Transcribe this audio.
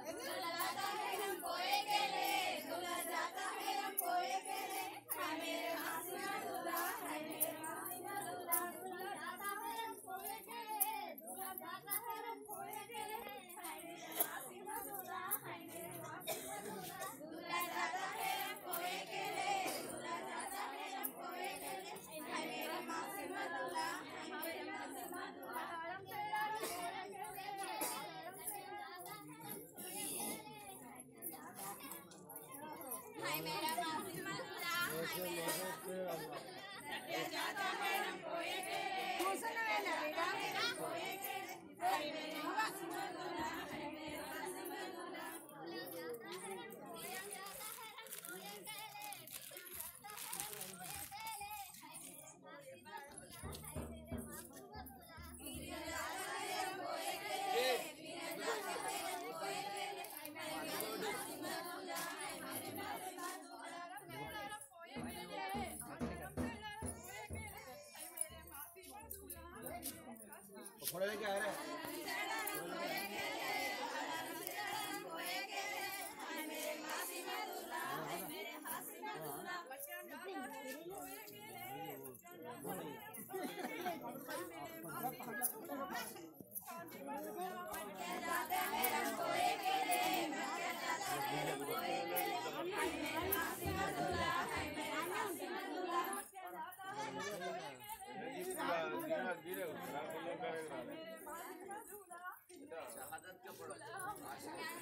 Yeah. Ai, meu deus थोड़ा लेके आ रहा है i'm